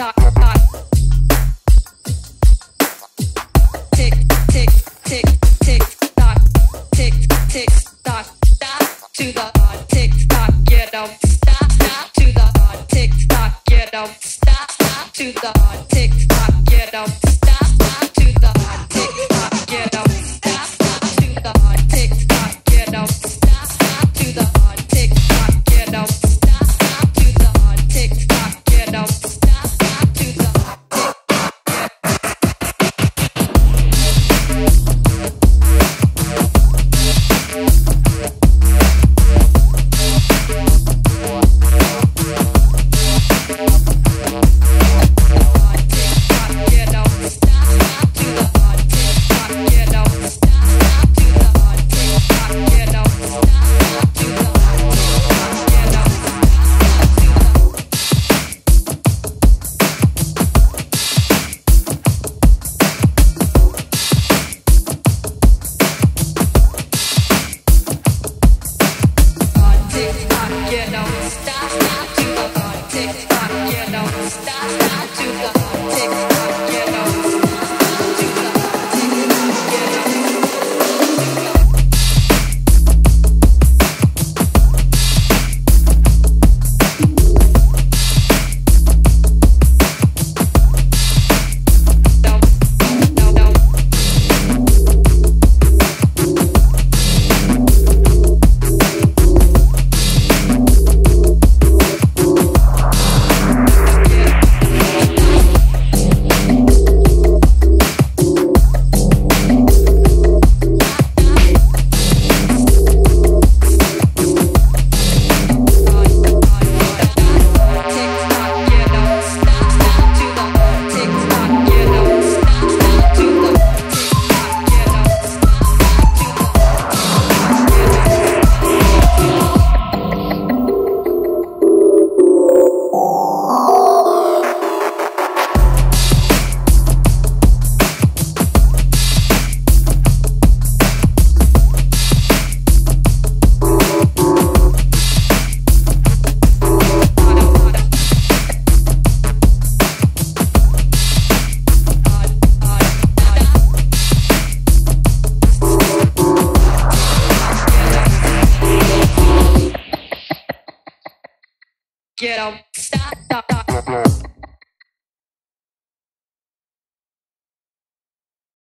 stop, stop. Tick, tick, tick, tick, tock. Tick, tick, tock. Stop to the uh, tick, tock. Get out. Stop, stop to the uh, tick, tock. Get out. Stop, stop to the uh, tick, tock. Get out. Get up, stop, stop, stop.